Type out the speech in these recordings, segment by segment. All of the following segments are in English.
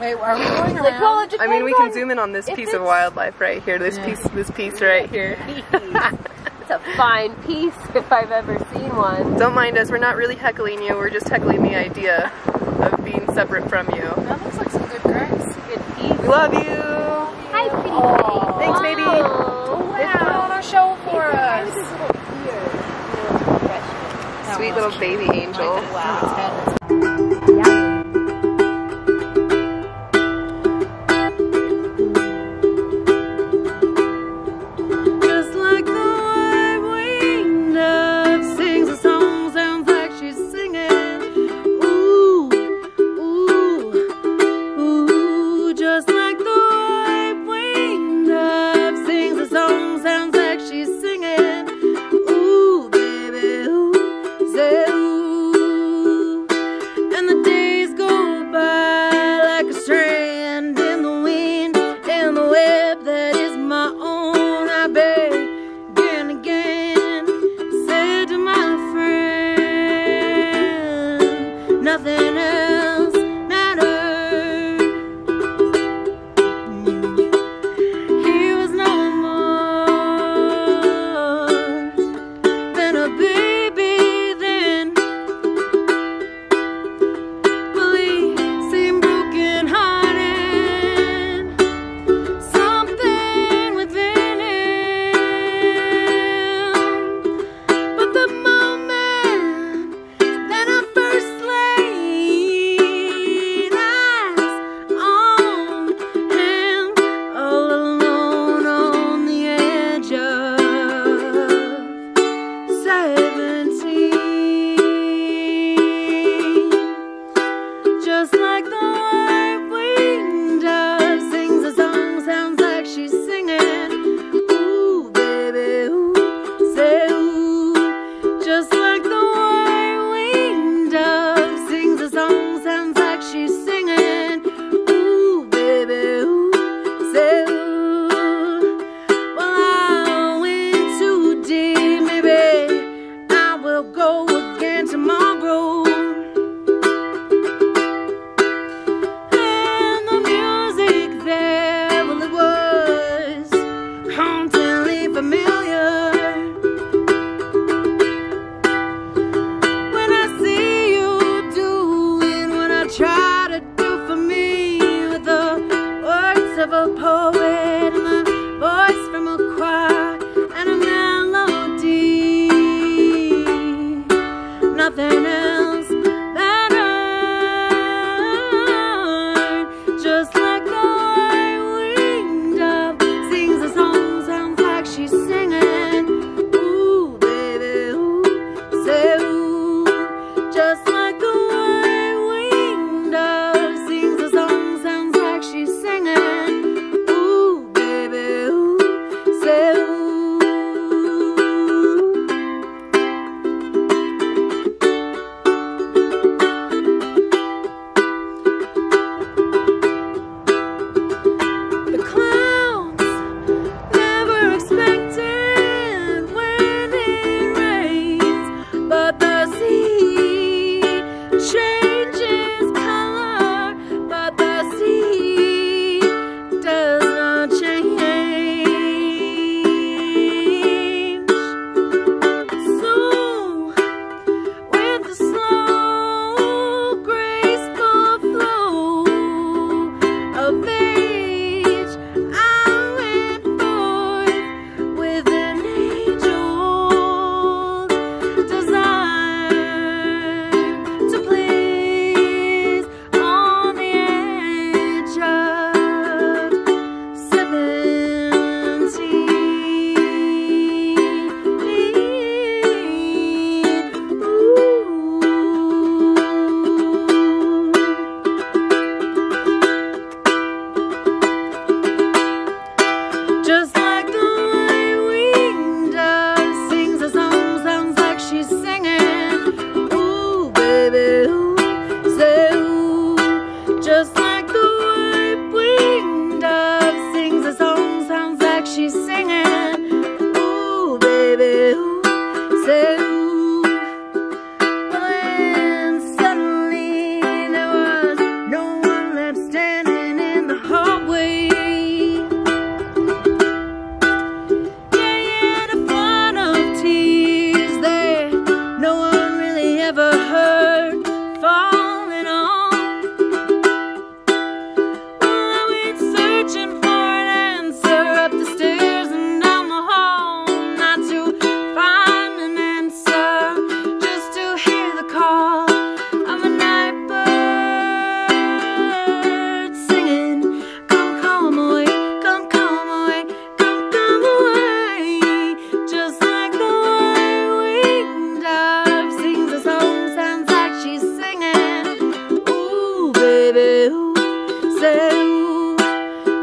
Wait, are we going around? I mean, we can zoom in on this piece of wildlife right here. This yeah. piece, this piece right here. it's a fine piece if I've ever seen one. Don't mind us. We're not really heckling you. We're just heckling the idea of being separate from you. That looks like some good grass. Good piece. We love you. Hi, pretty Thanks, baby. Wow. They put on our show for us. Little Sweet little baby angel. Wow. old poet and a voice from a choir and a melody. Nothing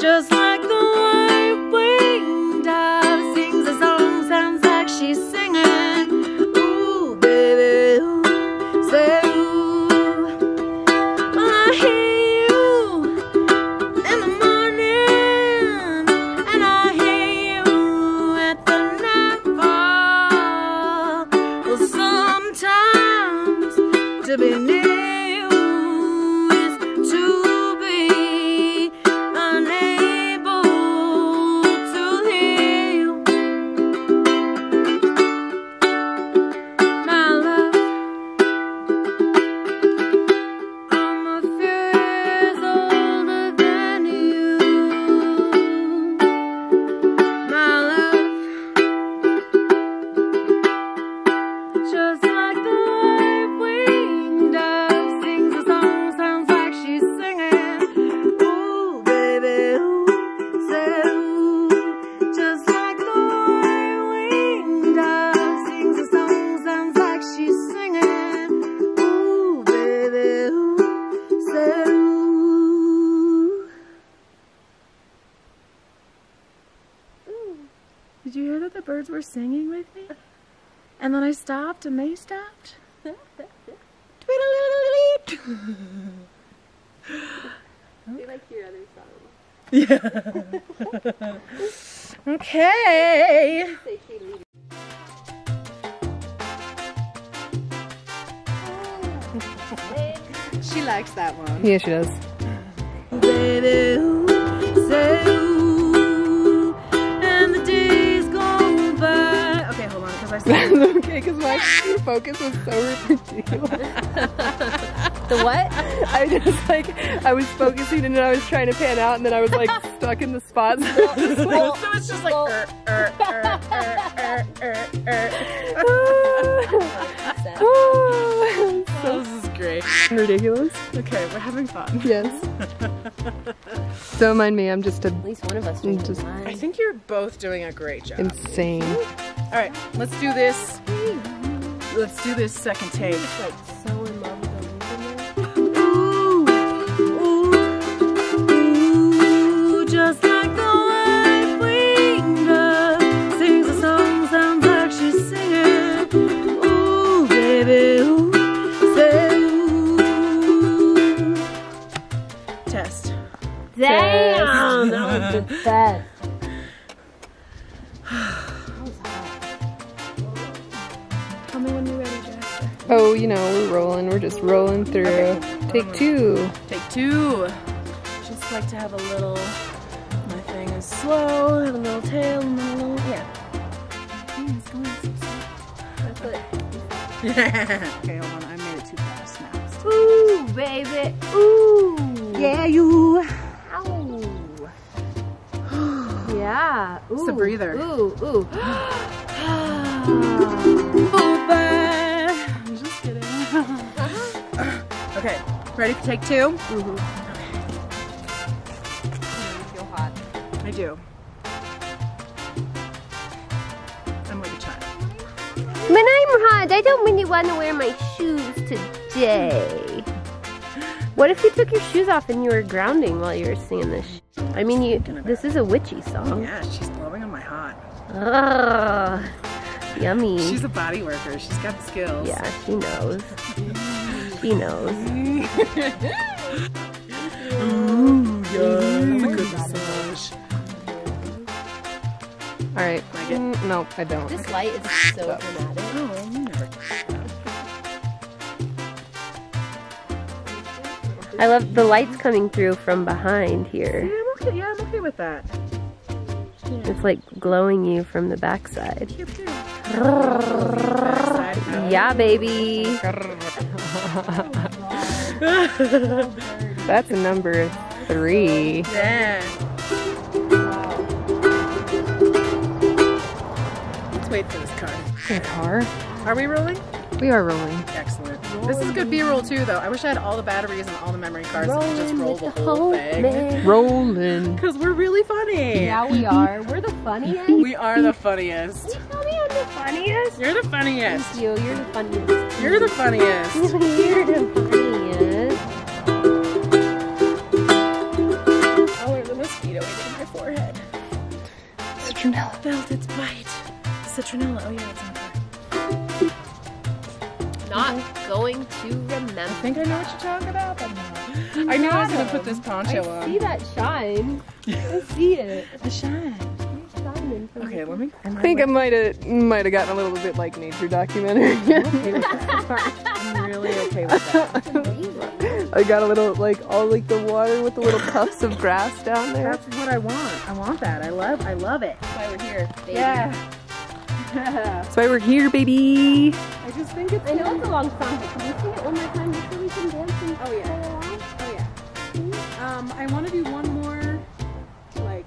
just like the white winged dove sings a song, sounds like she's singing. Ooh, baby, ooh, say ooh. I hear you in the morning, and I hear you at the nightfall. Sometimes to be near. That the birds were singing with me? And then I stopped and they stopped? Tweedledee. We like your other song. Okay. She. She likes that one. Yeah, she does. Baby, my focus was so ridiculous. The what? I just like, I was focusing and then I was trying to pan out and then I was like stuck in the spot. so it's just like er, er, er, er, er, er, er. So this is great. ridiculous. Okay, we're having fun. Yes. Don't mind me, I'm just a At least one of us drinking Just- I think you're both doing a great job. insane. All right, let's do this. Let's do this second take. like so in love with the Ooh, ooh, ooh, just like the white winged sings a song, sounds like she's singing. Ooh, baby, ooh, say ooh. Test. Damn! That was the best. You know, we're rolling, we're just rolling through. Take two. Take two. Just like to have a little. My thing is slow, have a little tail, and then a little. Yeah. Mm, it's going so slow. okay, hold on. I made it too fast now. Ooh, baby. Ooh. Yeah, you. Ow. yeah. Ooh. It's a breather. Ooh, ooh. I'm okay, ready for take two? feel hot. I do. I'm like a child. When I'm hot, I don't really want to wear my shoes today. What if you took your shoes off and you were grounding while you were singing this? sh- I mean, you. This is a witchy song. Yeah, she's blowing on my hot. Ugh, yummy. She's a body worker. She's got the skills. yeah, she knows. She knows. Ooh, yeah. That's a good massage. Alright. Like? Mm, nope, I don't. This light is so dramatic. Oh, you never. I love the lights coming through from behind Yeah, here. I'm okay. Yeah, I'm okay with that. It's like glowing you from the backside. Yeah, baby. That's a number three. Yeah. Let's wait for this car. A car? Are we rolling? We are rolling. Excellent. This is good B-roll too, though. I wish I had all the batteries and all the memory cards and just roll the whole thing. Rolling. Because we're really funny. Yeah, we are. We're the funniest. We are the funniest. You tell me I'm the funniest. You're the funniest. Thank you. You're the funniest. You're the funniest. You're the funniest. Oh, there's a mosquito eating my forehead. Citronella. Felt its bite. Citronella. Oh yeah, it's in there. Not going to remember. I think I know what you're talking about, but no. I mm-hmm. knew I was gonna put this poncho I on. see that shine. I see it. The shine. It's shining from Okay, let me. I think I might have might have gotten a little bit like nature documentary. I'm really okay with that. I got a little like all like the water with the little puffs of grass down there. That's what I want. I want that. I love. I love it. That's why we're here. Baby. Yeah. That's why we're here, baby. I just think it's. I know it's a long song, but can you sing it one more time just so we can dance and Oh yeah. along? Oh yeah. Um, I want to do one more, like,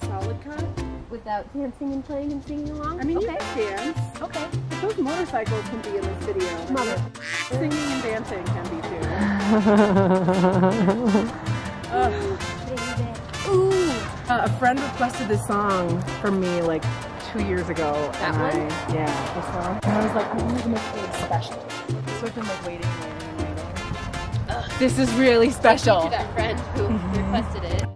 solid cut. Without dancing and playing and singing along? I mean, okay. you can dance. Okay. But those motorcycles can be in this video. Mother. Singing and dancing can be too. Ugh. Ooh. Uh, a friend requested this song from me like two years ago. That and one? I, yeah, this song. And I was like, I'm gonna make it special. So I've been like waiting and waiting and waiting. This is really special. To that friend who mm-hmm. requested it.